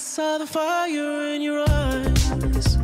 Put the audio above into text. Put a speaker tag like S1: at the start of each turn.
S1: saw the fire in your eyes.